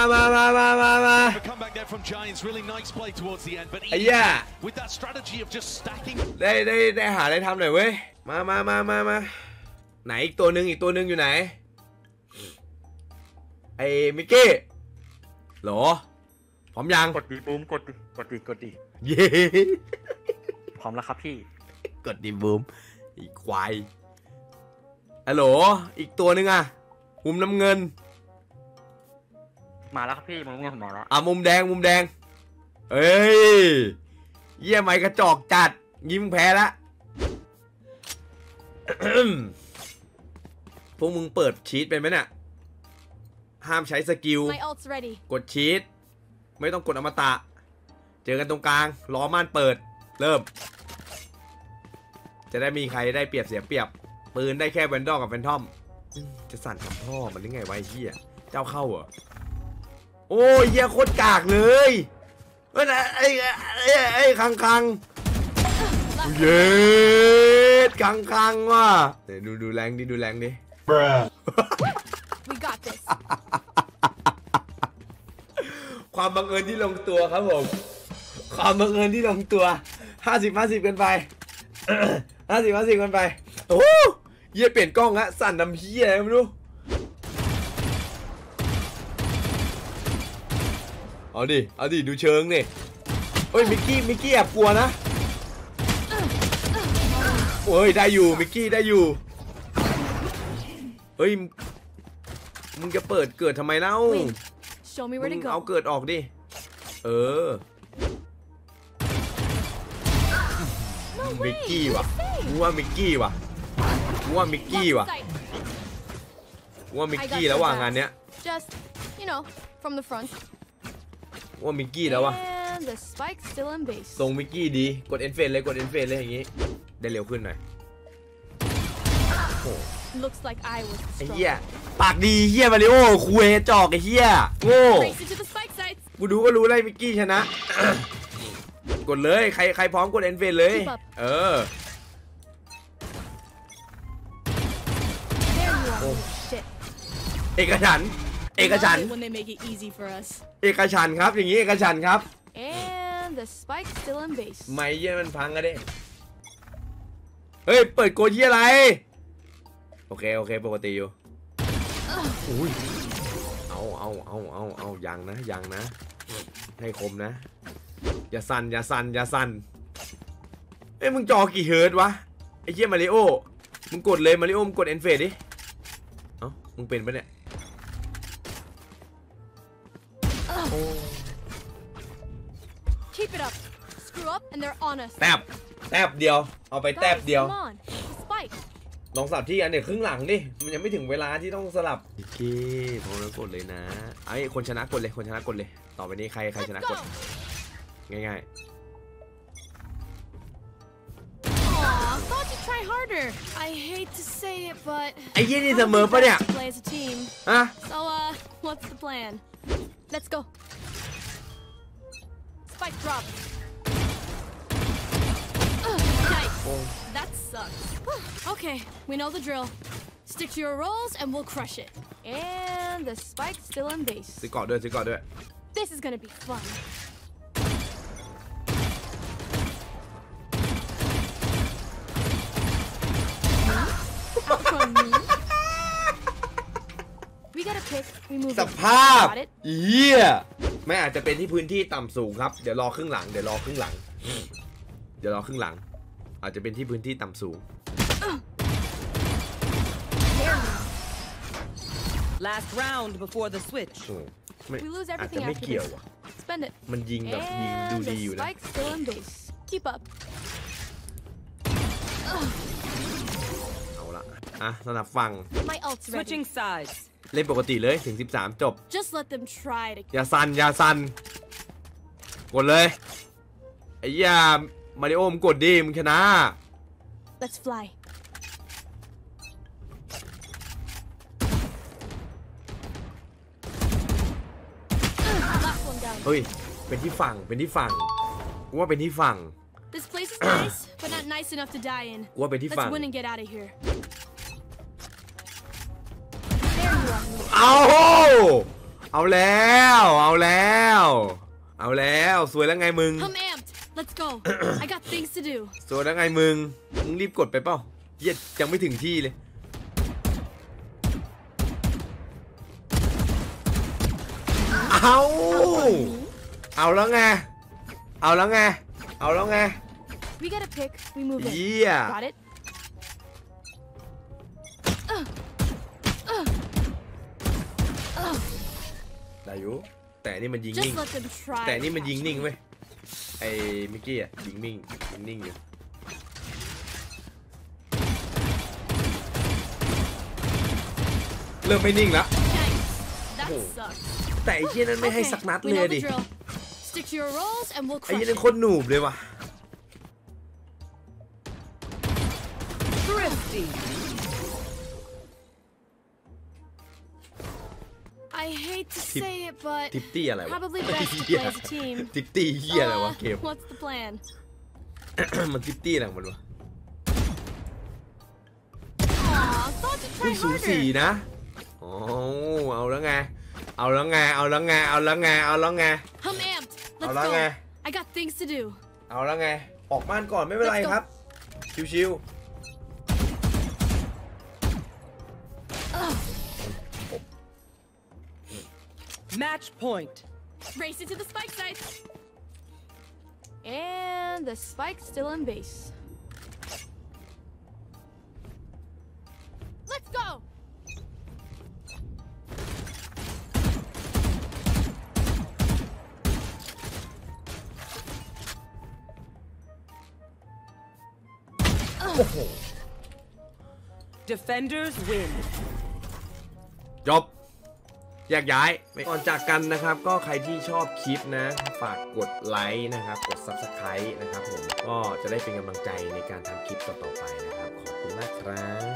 มามามามามามา A comeback there from Giants, really nice play towards the end. But ไอ้ even เหี้ย with that strategy of just stacking ได้ได้ได้หาอะไรทำหน่อยเว้ย มามามามามาไหนอีกตัวหนึ่งอีกตัวหนึ่งอยู่ไหน ไอ้มิกกี้เหรอพร้อมยัง กดดีบูมกดดิกดดีกดดีเย้ พร้อมแล้วครับพี่ กดดิบูมอีกควายฮัลโหล อีกตัวหนึ่งอะมุมน้ำเงิน มาแล้วครับพี่มึงเงินผมมาแล้วอะมุมแดงมุมแดง เอ้ยเยี่ยไม่กระจอกจัด ยิ้มแพ้ละพวกมึงเปิดชีตเป็นไหมเนี่ยห้ามใช้สกิล My ult's ready. กดชีตไม่ต้องกดอมตะ เจอกันตรงกลางล้อม่านเปิด เริ่ม จะได้มีใครได้เปรียบเสียเปรียบ ปืนได้แค่แวนดอลกับแฟนทอมอืมจะสั่นทำพ่อมันหรือไงวะไอ้เหี้ยเจ้าเข้าเหรอ โอ้ยเหี้ยโคตรกากเลยเฮ้ยนะไอ้ไอ้ไอ้ไอ้คังคังเย็ดคังคังว่ะเดี๋ยวดูดูแรงดิดูแรงดิ We got this. ความบังเอิญที่ลงตัวครับผม ความบังเอิญที่ลงตัวห้าสิบห้าสิบกันไปห้าสิบห้าสิบกันไป โอ้โหเยี่ยเปลี่ยนกล้องฮะสั่นน้ำเฮียอะไรไม่รู้ เอาดิ เอาดิ ดูเชิงดิเฮ้ย มิกกี้ มิกกี้แอบกลัวนะโอ้ย ได้อยู่ มิกกี้ ได้อยู่ เฮ้ย มึงจะเปิดเกิดทำไมเล่า Wait. Show me มึ where to งเอา go. เกิดออกดิ เออ No มิก way. กี้ว่ะ Hey. กูว่ามิกกี้ว่ะกูว่ามิกกี้ Lock ว่ะ sight. กูว่ามิกกี้แล้วว่ะงานเนี้ย Just, you know, from the front. กูว่ามิกกี้แล้วว่ะ And the spike's still in base. ทรงมิกกี้ดี กดเอ็นเฟนเลยกดเอ็นเฟนเลยอย่างงี้ ได้เร็วขึ้นหน่อย Looks like I was ไอ้ the เหี้ย strong. ปากดีเหี้ยมาริโอคุยจอกไอ้เหี้ยโง่ Race into the spike sites. กูดูก็รู้เลยมิกกี้ชนะ กดเลยใครใครพร้อมกดเอ็นเฟนเลย Keep up เออ There you are. Oh. little Shit. เอกฉันท์ เอกฉัน Love ท์ it when they make it easy for us. เอกฉันท์ครับอย่างงี้เอกฉันท์ครับ And the spike's still in base. ไม่เยี่ยมันพังกันดิเฮ้ย เปิดโกดเยี่ยอะไร โอเค โอเค ปกติอยู่อุ้ยเอาเอาเอาเอาเอายังนะยังนะ ให้คมนะ อย่าสั่น อย่าสั่น อย่าสั่น เอ้ย มึงจอกี่เฮิร์ตซ์วะ ไอ้เหี้ยมาริโอ มึงกดเลยมาริโอ มึงกดเอ็นเฟดดิ เอ้า มึงเป็นปะเนี่ย Keep it up. Screw up and they're on us. แตบแตบเดียว เอาไปแตบ Guys, เดียว come on. The spike. ลองสลับที่กันเดี๋ยวครึ่งหลังดิ มันยังไม่ถึงเวลาที่ต้องสลับโอเคพร้อมแล้วกดเลยนะไอ้คนชนะกดเลยคนชนะกดเลย ต่อไปนี้ใครใครช Let's นะกด go. ง่าย Aw, thought you'd try harder. I hate to say it, but ๆไอ้ยี่นี่เสมอปะเนี่ย to play as a team. ฮะ So, uh, what's the plan? Let's go. Spike drop. Ugh, Yikes. Oh. That sucks. okay, we know the drill. Stick to your roles and we'll crush it. And the spike's still in base. ซื้อเกาะด้วยซื้อเกาะด้วย This is gonna be fun. From me. We gotta pick. We move ส in. ภาพ Got it? เยี่ยไม่อาจจะเป็นที่พื้นที่ต่ำสูงครับ เดี๋ยวรอครึ่งหลัง เดี๋ยวรอครึ่งหลัง เดี๋ยวรอครึ่งหลัง อาจจะเป็นที่พื้นที่ต่ำสูง There you Last round before the switch. โอ้ไม่ We lose อาจจะ everything ไม่ after เกี่ยว this. อะ Spend it. มันยิงแบบยิงดู And ดีอยู่ the นะ อะสำหรับฝั่ง My ult's ready. Switching sides. เล่นปกติเลยถึง 13 จบ Just let them try to อย่าสั่นอย่าสั่นกดเลยไอ้เหี้ยามาริโอมงกดดิมึงชนะ Let's fly. Last one down. เฮ้ย เป็นที่ฝั่ง เป็นที่ฝั่งกูว่าเป็นที่ฝั่ง This place is nice, but not nice enough to die in. กูว่าเป็นที่ฝั่ง Let's win and get out of here. There you are. เอาเอาแล้ว เอาแล้ว เอาแล้ว สวยแล้วไงมึง I'm amped. Let's go. I got things to do. สวยแล้วไงมึง มึงรีบกดไปเปล่าเหี้ย็ดยังไม่ถึงที่เลยเอาเอาแล้วไง เอาแล้วไง เอาแล้วไง We get a pick. We move in. เยี่ย Got it? ได้อยู่แต่นี่มันยิง Just นิ่ง let them try. แต่ to นี่มัน catch ยิงนิ่ง me. เว้ย ไอ้มิกกี้อะยิงนิ่งยิงนิ่งอยู่ เริ่มไม่นิ่งแล้ว Yikes. That Oh. sucks. แต่ไอ้เหี้ยนั้นไม่ให้ Okay, สักนัด we เล know ย the ดิ drill. Stick to your roles and we'll ไอ้ crush เหี้ยนั้น it. โคตรหนูบเลยว่ะ I hate to Tip- say it, but ทิปตี้อะไรวะ probably ไอ้ best to เหี้ย play as a team. ทิปตี้เหี้ยอะไรวะ Uh, เกม what's the plan? มันทิปตี้อะไรของมันวะ Aw, thought to เฮ้ย try สูสี harder. นะโอ้เอาแล้วไง เอาแล้วไง เอาแล้วไง เอาแล้วไง เอาแล้วไง I'm amped. Let's เอาละไง go. I got things to do. เอาแล้วไง ออกบ้านก่อนไม่เป็นไร Let's go ครับ ชิว Match point. Race into the spike sites. And the spike's still in base. Let's go! Defenders win. ๆ อยากย้ายก่อนจากกันนะครับ ก็ใครที่ชอบคลิปนะ ฝากกดไลค์นะครับ กด Subscribe นะครับผมก็จะได้เป็นกำลังใจในการทำคลิปต่อๆไปนะครับ ขอบคุณมากครับ